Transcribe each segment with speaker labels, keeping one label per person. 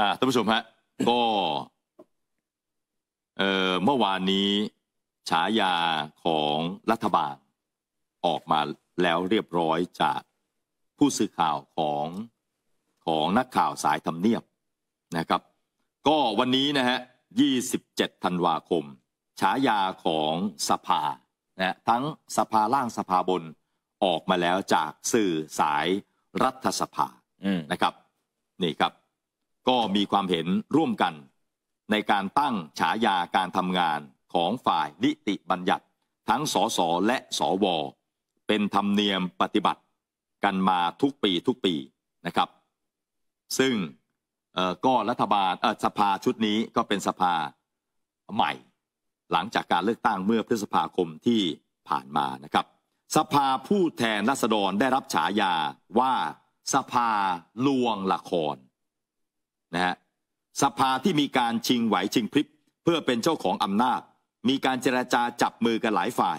Speaker 1: อ่าท่านผู้ชมฮะก็เอ่อเมื่อวานนี้ฉายาของรัฐบาลออกมาแล้วเรียบร้อยจากผู้สื่อข่าวของของนักข่าวสายทำเนียบนะครับ ก็วันนี้นะฮะ 27 ธันวาคม ฉายาของสภานะทั้งสภาล่างสภาบนออกมาแล้วจากสื่อสายรัฐสภานะครับ นี่ครับ ก็มีความเห็นร่วมกัน ในการตั้งฉายาการทำงานของฝ่ายนิติบัญญัติ ทั้งสสและสว เป็นธรรมเนียมปฏิบัติกันมาทุกปีทุกปีนะครับ ซึ่งก็รัฐบาลสภาชุดนี้ก็เป็นสภาใหม่ หลังจากการเลือกตั้งเมื่อพฤษภาคมที่ผ่านมานะครับ สภาผู้แทนราษฎรได้รับฉายาว่าสภาลวงละคร นะฮะสภาที่มีการชิงไหวชิงพริบเพื่อเป็นเจ้าของอำนาจ มีการเจรจาจับมือกันหลายฝ่าย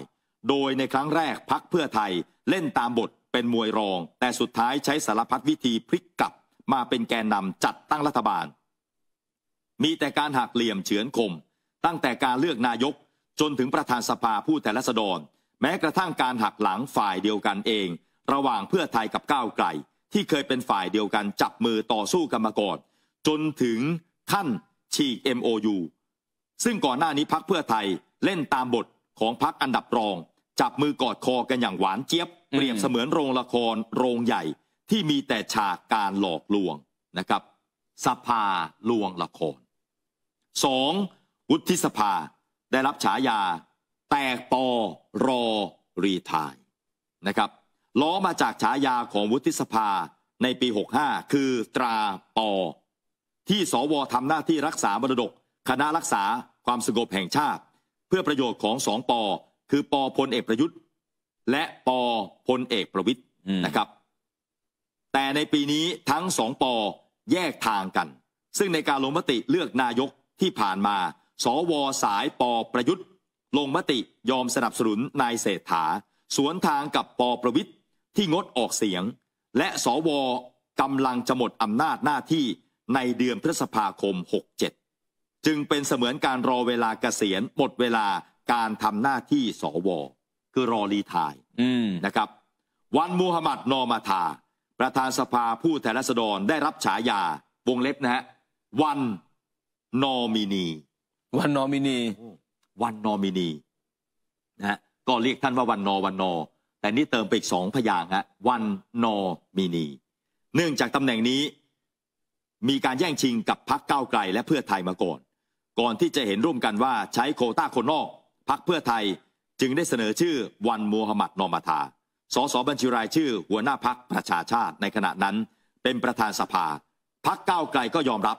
Speaker 1: โดยในครั้งแรกพักเพื่อไทยเล่นตามบทเป็นมวยรอง แต่สุดท้ายใช้สารพัดวิธีพลิกกลับ มาเป็นแกนนำจัดตั้งรัฐบาล มีแต่การหักเหลี่ยมเฉือนคม ตั้งแต่การเลือกนายกจนถึงประธานสภาผู้แทนราษฎร แม้กระทั่งการหักหลังฝ่ายเดียวกันเอง ระหว่างเพื่อไทยกับก้าวไกล ที่เคยเป็นฝ่ายเดียวกันจับมือต่อสู้กันมาก่อน จนถึงขั้นฉีก MOU ซึ่งก่อนหน้านี้พักเพื่อไทยเล่นตามบทของพักอันดับรอง จับมือกอดคอกันอย่างหวานเจี๊ยบ เปรียบเสมือนโรงละครโรงใหญ่ที่มีแต่ฉากการหลอกลวงนะครับ สภาลวงละครสองวุฒิสภาได้รับฉายา แตกปอรอ retire นะครับล้อมาจากฉายาของวุฒิสภาในปี 65 คือตราปอ ที่สวทำหน้าที่รักษามรดก คณะรักษาความสงบแห่งชาติ เพื่อประโยชน์ของสองปอคือปอพลเอกประยุทธ์ และปอพลเอกประวิตย
Speaker 2: อืม
Speaker 1: นะครับ แต่ในปีนี้ทั้งสองปอแยกทางกัน ซึ่งในการลงมติเลือกนายกที่ผ่านมา สวสายปอประยุทธ์ ลงมติยอมสนับสนุนนายเศรษฐา สวนทางกับปอประวิทย์ที่งดออกเสียง และสวกำลังจะหมดอำนาจหน้าที่ ในเดือนพฤษภาคม 67 จึงเป็นเสมือนการรอเวลาเกษียณหมดเวลาการทำหน้าที่สว คือรอ retire
Speaker 2: อืม
Speaker 1: นะครับ วันมูหะมัดนอร์มะทาประธานสภาผู้แทนราษฎรได้รับฉายาวงเล็บนะฮะวันนอมินี
Speaker 2: วันนอมินี
Speaker 1: วันนอมินีนะฮะก็เรียกท่านว่าวันนอวันนอ แต่นี่เติมไปอีกสองพยางค์ฮะวันนอมินี เนื่องจากตำแหน่งนี้ มีการแย่งชิงกับพรรคก้าวไกลและเพื่อไทยมาก่อน ก่อนที่จะเห็นร่วมกันว่าใช้โคต้าคนนอก พักเพื่อไทยจึงได้เสนอชื่อวันมูฮัมหมัดนอมาทาสสบัญชีรายชื่อ หัวหน้าพักประชาชาติในขณะนั้น เป็นประธานสภา พักก้าวไกลก็ยอมรับ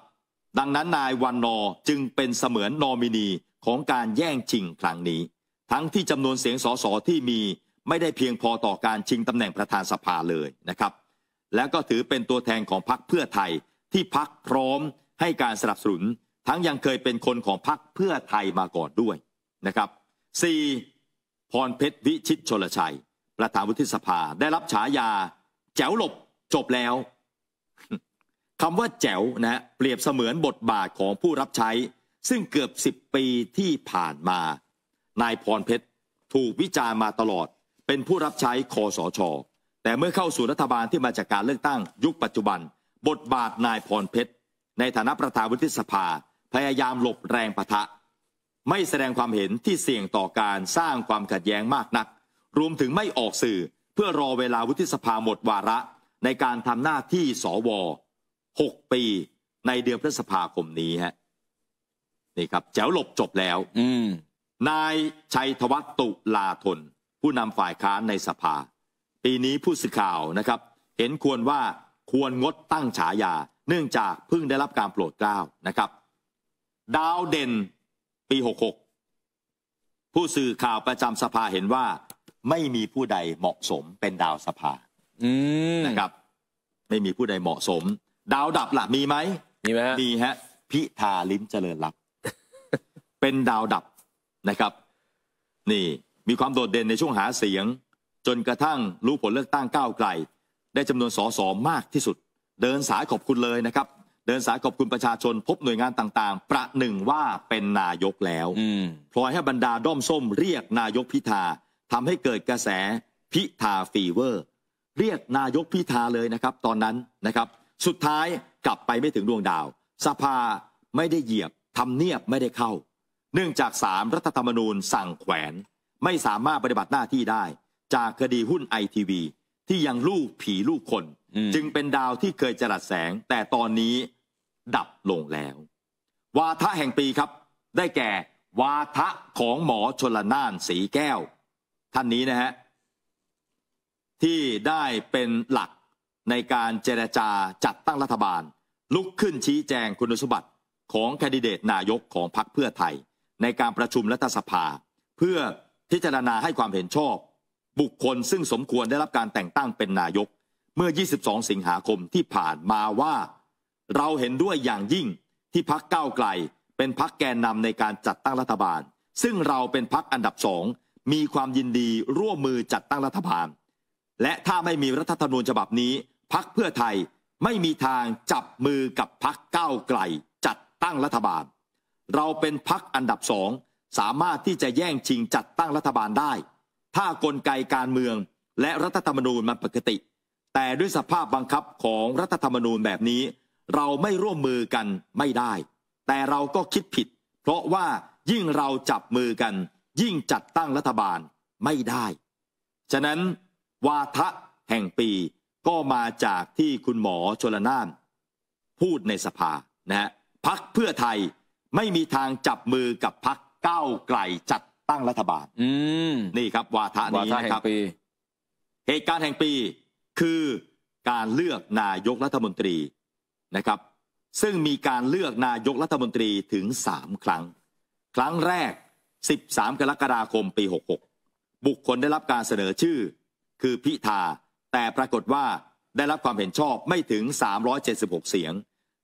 Speaker 1: ดังนั้นนายวันนอจึงเป็นเสมือนนอมินีของการแย่งชิงครั้งนี้ ทั้งที่จำนวนเสียงสสที่มีไม่ได้เพียงพอต่อการชิงตำแหน่งประธานสภาเลยนะครับ และก็ถือเป็นตัวแทนของพรรคเพื่อไทย ที่พักพร้อมให้การสนับสนุน ทั้งยังเคยเป็นคนของพรรคเพื่อไทยมาก่อนด้วยนะครับ 4. พรเพชรวิชิตชลชัย ประธานวุฒิสภาได้รับฉายา แจ๋วหลบจบแล้วคำว่าแจ๋วนะเปรียบเสมือนบทบาทของผู้รับใช้ ซึ่งเกือบ10ปีที่ผ่านมา นายพรเพชรถูกวิจารณ์มาตลอด เป็นผู้รับใช้คอสช แต่เมื่อเข้าสู่รัฐบาลที่มาจากการเลือกตั้งยุคปัจจุบัน บทบาทนายพรเพชร ในฐานะประธานวุฒิสภา พยายามหลบแรงปะทะ ไม่แสดงความเห็นที่เสี่ยงต่อการสร้างความขัดแย้งมากนัก รวมถึงไม่ออกสื่อเพื่อรอเวลาวุฒิสภาหมดวาระ ในการทำหน้าที่สว6ปีในเดือนพฤษภาคมนี้ฮะนี่ครับแจ๋วหลบจบแล้ว
Speaker 2: อืม
Speaker 1: นายชัยธวัฒน์ตุลาธนผู้นำฝ่ายค้านในสภา ปีนี้ผู้สื่อข่าวนะครับ เห็นควรว่า ควรงดตั้งฉายา เนื่องจากเพิ่งได้รับการโปรดเกล้านะครับ ดาวเด่นปี 66 ผู้สื่อข่าวประจำสภาเห็นว่า ไม่มีผู้ใดเหมาะสมเป็นดาวสภา
Speaker 2: อืม
Speaker 1: นะครับ ไม่มีผู้ใดเหมาะสม ดาวดับล่ะ มีไหม
Speaker 2: มีไหมฮะ
Speaker 1: มีฮะ พิธาลิ้มเจริญรัตน์เป็นดาวดับนะครับ นี่มีความโดดเด่นในช่วงหาเสียง จนกระทั่งรู้ผลเลือกตั้งก้าวไกล ได้จำนวนสสมากที่สุด เดินสายขอบคุณเลยนะครับ เดินสายขอบคุณประชาชน พบหน่วยงานต่างๆ ประหนึ่งว่าเป็นนายกแล้ว
Speaker 2: อืม
Speaker 1: พลอยให้บรรดาด้อมส้มเรียกนายกพิธาทำให้เกิดกระแสพิธา fever เรียกนายกพิธาเลยนะครับ ตอนนั้นนะครับ สุดท้ายกลับไปไม่ถึงดวงดาว สภาไม่ได้เหยียบทำเนียบไม่ได้เข้า เนื่องจากสามรัฐธรรมนูญสั่งแขวน ไม่สามารถปฏิบัติหน้าที่ได้ จากคดีหุ้นไอทีวี ที่ยังลูกผีลูกคน
Speaker 2: อืม
Speaker 1: จึงเป็นดาวที่เคยจรัสแสง แต่ตอนนี้ดับลงแล้ว วาทะแห่งปีครับ ได้แก่ วาทะของหมอชนละนานสีแก้ว ท่านนี้นะฮะที่ได้เป็นหลักในการเจรจาจัดตั้งรัฐบาล ลุกขึ้นชี้แจงคุณสมบัติของแคนดิเดตนายกของพรรคเพื่อไทย ในการประชุมรัฐสภา เพื่อพิจารณาให้ความเห็นชอบ บุคคลซึ่งสมควรได้รับการแต่งตั้งเป็นนายก เมื่อ 22 สิงหาคมที่ผ่านมาว่า เราเห็นด้วยอย่างยิ่งที่พักก้าวไกล เป็นพักแกนนำในการจัดตั้งรัฐบาล ซึ่งเราเป็นพักอันดับสองมีความยินดีร่วมมือจัดตั้งรัฐบาล และถ้าไม่มีรัฐธรรมนูญฉบับนี้ พักเพื่อไทยไม่มีทางจับมือกับพักก้าวไกล จัดตั้งรัฐบาล เราเป็นพักอันดับสองสามารถที่จะแย่งชิงจัดตั้งรัฐบาลได้ ถ้ากลไกการเมืองและรัฐธรรมนูญมันปกติ แต่ด้วยสภาพบังคับของรัฐธรรมนูญแบบนี้ เราไม่ร่วมมือกันไม่ได้ แต่เราก็คิดผิด เพราะว่ายิ่งเราจับมือกัน ยิ่งจัดตั้งรัฐบาลไม่ได้ ฉะนั้น วาทะแห่งปีก็มาจากที่คุณหมอชลนาน พูดในสภานะฮะพักเพื่อไทยไม่มีทางจับมือกับพักก้าวไกลจัด ตั้งรัฐบาล
Speaker 2: อืม
Speaker 1: นี่ครับ วาทะ
Speaker 2: วา
Speaker 1: นี้
Speaker 2: ทะ
Speaker 1: นะ
Speaker 2: แห่
Speaker 1: ค
Speaker 2: ง
Speaker 1: รับ
Speaker 2: ปี
Speaker 1: เหตุการณ์แห่งปีคือการเลือกนายกรัฐมนตรีนะครับ ซึ่งมีการเลือกนายกรัฐมนตรีถึง3ครั้ง ครั้งแรก 13 กรกฎาคมปี 66 บุคคลได้รับการเสนอชื่อ คือพิธา แต่ปรากฏว่าได้รับความเห็นชอบไม่ถึง 376 เสียง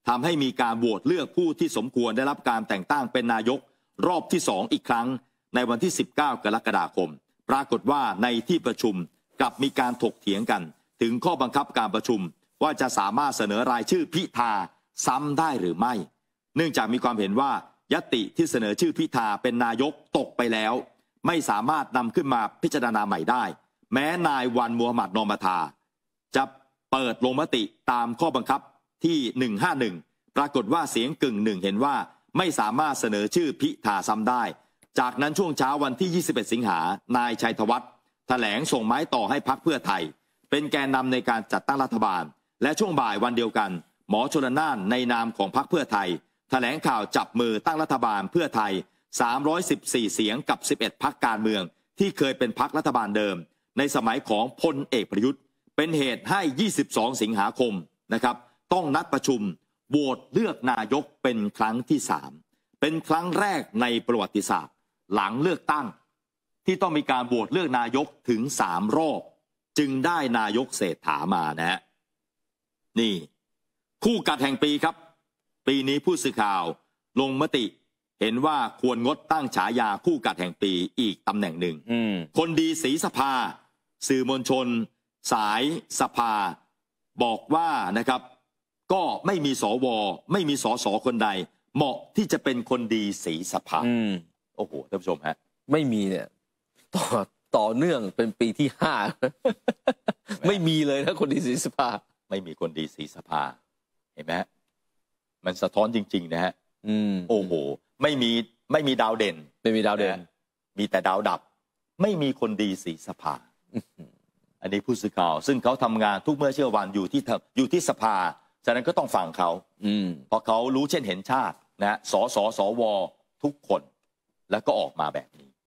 Speaker 1: ทำให้มีการโหวตเลือกผู้ที่สมควรได้รับการแต่งตั้งเป็นนายกรอบที่2อีกครั้ง ในวันที่ 19 กรกฎาคม ปรากฏว่าในที่ประชุมกลับมีการถกเถียงกัน ถึงข้อบังคับการประชุม ว่าจะสามารถเสนอรายชื่อพิธาซ้ำได้หรือไม่ เนื่องจากมีความเห็นว่ายติที่เสนอชื่อพิธาเป็นนายกตกไปแล้ว ไม่สามารถนำขึ้นมาพิจารณาใหม่ได้ แม้นายวันมูฮัมหมัดนอมาทา จะเปิดลงมติตามข้อบังคับที่ 151 ปรากฏว่าเสียงกึ่งหนึ่งเห็นว่าไม่สามารถเสนอชื่อพิธาซ้ำได้ จากนั้นช่วงเช้าวันที่ 21 สิงหานายชัยธวัฒน์แถลงส่งไม้ต่อให้พักเพื่อไทย เป็นแกนนำในการจัดตั้งรัฐบาล และช่วงบ่ายวันเดียวกัน หมอชลนานในนามของพักเพื่อไทย แถลงข่าวจับมือตั้งรัฐบาลเพื่อไทย 314 เสียงกับ 11 พักการเมือง ที่เคยเป็นพักรัฐบาลเดิม ในสมัยของพลเอกประยุทธ์ เป็นเหตุให้ 22 สิงหาคมนะครับต้องนัดประชุมโหวตเลือกนายกเป็นครั้งที่ 3 เป็นครั้งแรกในประวัติศาสตร์ หลังเลือกตั้ง ที่ต้องมีการโหวตเลือกนายกถึง3รอบ จึงได้นายกเศรษฐามานะฮะนี่ คู่กัดแห่งปีครับ ปีนี้ผู้สื่อข่าวลงมติเห็นว่าควรงดตั้งฉายาคู่กัดแห่งปีอีกตำแหน่งหนึ่ง
Speaker 2: อืม
Speaker 1: คนดีสีสภา สื่อมวลชน สายสภา บอกว่านะครับ ก็ไม่มีสว ไม่มีสสคนใด เหมาะที่จะเป็นคนดีสีสภา
Speaker 2: อืม
Speaker 1: โอ้โหท่านผู้ชมฮะ
Speaker 2: ไม่มีเนี่ยต่อต่อเนื่องเป็นปีที่ห้าไม่มีเลยนะคนดีศรีสภา
Speaker 1: ไม่มีคนดีสีสภา เห็นไหมฮะมันสะท้อนจริง ๆ นะฮะ
Speaker 2: อืม
Speaker 1: โอ้โห ไม่มีไม่มีดาวเด่น
Speaker 2: ไม่มีดาวเด่นะ
Speaker 1: มีแต่ดาวดับ ไม่มีคนดีสีสภา อันนี้ผู้สื่อข่าว ซึ่งเขาทำงานทุกเมื่อเชื่อวันอยู่ที่ทำอยู่ที่สภา ฉะนั้นก็ต้องฟังเขา
Speaker 2: อืม
Speaker 1: เพราะเขารู้เช่นเห็นชาตินะฮะสสสวทุกคน แล้วก็ออกมาแบบนี้